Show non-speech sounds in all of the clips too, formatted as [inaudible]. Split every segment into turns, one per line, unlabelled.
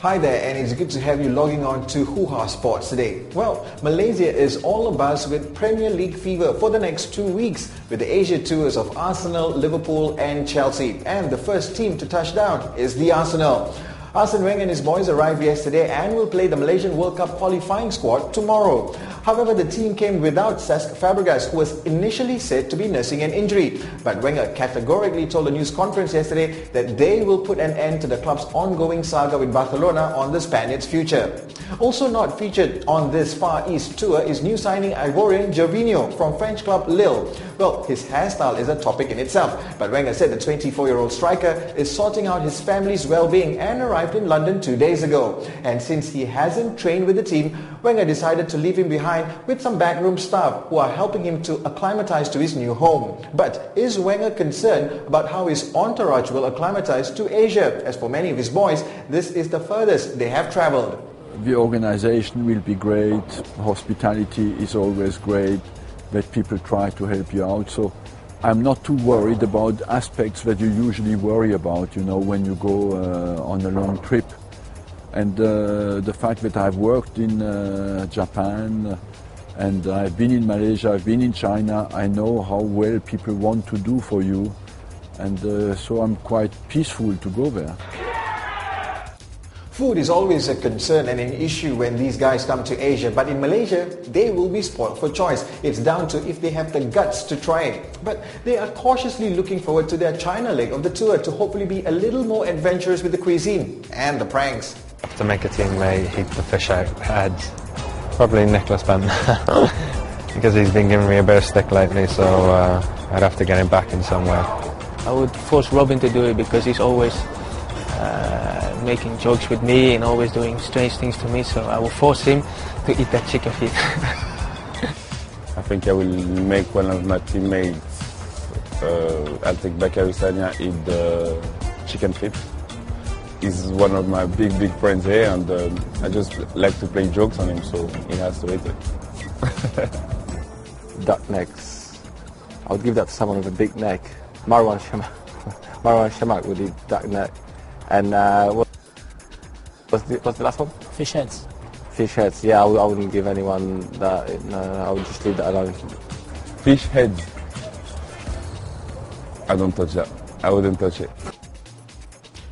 Hi there, and it's good to have you logging on to Hoohaa Sports today. Well, Malaysia is all abuzz with Premier League fever for the next two weeks with the Asia tours of Arsenal, Liverpool, and Chelsea. And the first team to touch down is the Arsenal. Arsene Wenger and his boys arrived yesterday and will play the Malaysian World Cup qualifying squad tomorrow. However, the team came without Cesc Fabregas, who was initially said to be nursing an injury. But Wenger categorically told a news conference yesterday that they will put an end to the club's ongoing saga with Barcelona on the Spaniards' future. Also not featured on this Far East tour is new signing Ivorian Gervinho from French club Lille. Well, his hairstyle is a topic in itself, but Wenger said the 24-year-old striker is sorting out his family's well-being and arrived in London two days ago. And since he hasn't trained with the team, Wenger decided to leave him behind with some backroom staff who are helping him to acclimatize to his new home. But is Wenger concerned about how his entourage will acclimatize to Asia? As for many of his boys, this is the furthest they have traveled.
The organization will be great, hospitality is always great, that people try to help you out. So I'm not too worried about aspects that you usually worry about, you know, when you go uh, on a long trip. And uh, the fact that I've worked in uh, Japan and I've been in Malaysia, I've been in China, I know how well people want to do for you. And uh, so I'm quite peaceful to go there.
Food is always a concern and an issue when these guys come to Asia, but in Malaysia, they will be spoiled for choice. It's down to if they have the guts to try it. But they are cautiously looking forward to their China leg of the tour to hopefully be a little more adventurous with the cuisine and the pranks.
To make a team may eat the fish out heads. Probably Nicholas [laughs] Ben. because he's been giving me a bit of stick lately, so uh, I'd have to get him back in some way.
I would force Robin to do it because he's always uh, making jokes with me and always doing strange things to me. So I will force him to eat that chicken feet. [laughs]
I think I will make one of my teammates, uh, I'll take Bakary Sagna, eat the chicken feet. He's one of my big, big friends here, and um, I just like to play jokes on him, so he has to eat it. [laughs]
duck necks. I would give that to someone with a big neck. Marouane Chamakh. [laughs] Marouane Chamakh would eat duck neck. And uh, what, what's, the, what's the last one?
Fish heads.
Fish heads. Yeah, I, w- I wouldn't give anyone that. No, I would just leave that alone.
Fish heads. I don't touch that. I wouldn't touch it.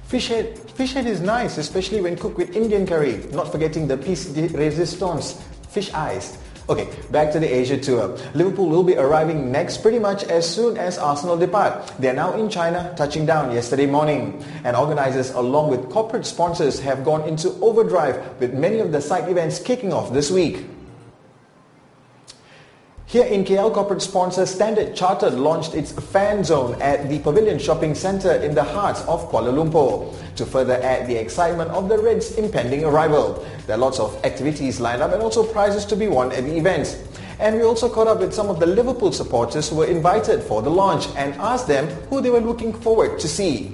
Fish head, fish head is nice, especially when cooked with Indian curry. Not forgetting the piece de resistance, fish eyes. Okay, back to the Asia tour. Liverpool will be arriving next pretty much as soon as Arsenal depart. They are now in China, touching down yesterday morning. And organizers along with corporate sponsors have gone into overdrive with many of the side events kicking off this week. Here in KL, corporate sponsor Standard Chartered launched its fan zone at the Pavilion Shopping Centre in the heart of Kuala Lumpur to further add the excitement of the Reds' impending arrival. There are lots of activities lined up and also prizes to be won at the event. And we also caught up with some of the Liverpool supporters who were invited for the launch and asked them who they were looking forward to see.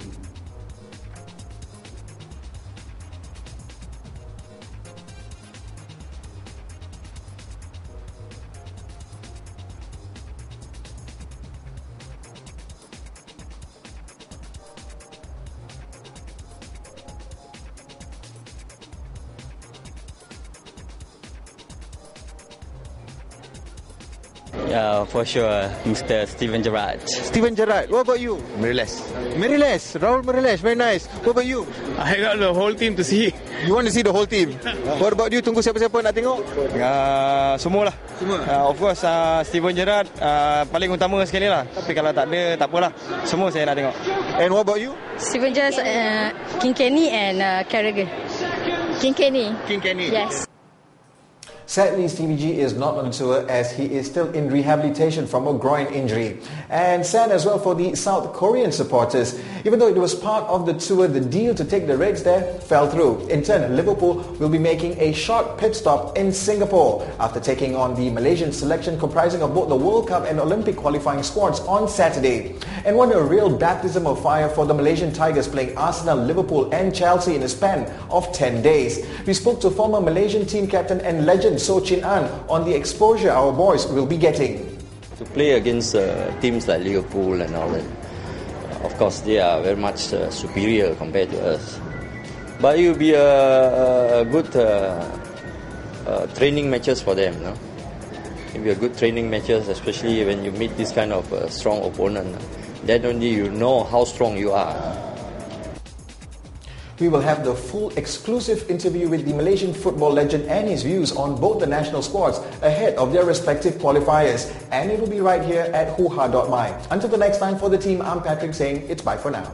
Yeah, for sure, Mr. Steven Gerrard.
Steven Gerrard. What about you?
Miriles.
Miriles. Raul Miriles. Very nice. What about you?
I got the whole team to see.
You want to see the whole team? What about you? Tunggu siapa-siapa nak tengok?
Uh, semua lah.
Semua?
Uh, of course, uh, Steven Gerrard uh, paling utama sekali lah. Tapi kalau tak ada, tak apalah. Semua saya nak tengok.
And what about you?
Steven Gerrard, uh, King Kenny and uh, Carragher. King Kenny.
King Kenny.
Yes.
Sadly, Stevie G is not on tour as he is still in rehabilitation from a groin injury. And sad as well for the South Korean supporters. Even though it was part of the tour, the deal to take the Reds there fell through. In turn, Liverpool will be making a short pit stop in Singapore after taking on the Malaysian selection comprising of both the World Cup and Olympic qualifying squads on Saturday. And what a real baptism of fire for the Malaysian Tigers playing Arsenal, Liverpool and Chelsea in a span of 10 days. We spoke to former Malaysian team captain and legend Soh Chin Aun on the exposure our boys will be getting.
To play against uh, teams like Liverpool and all that, of course they are very much uh, superior compared to us. But it will be a, a good uh, uh, training matches for them. No? It will be a good training matches, especially when you meet this kind of uh, strong opponent. Then only you know how strong you are.
We will have the full exclusive interview with the Malaysian football legend and his views on both the national squads ahead of their respective qualifiers. And it will be right here at hoohaa.my. Until the next time for the team, I'm Patrick saying it's bye for now.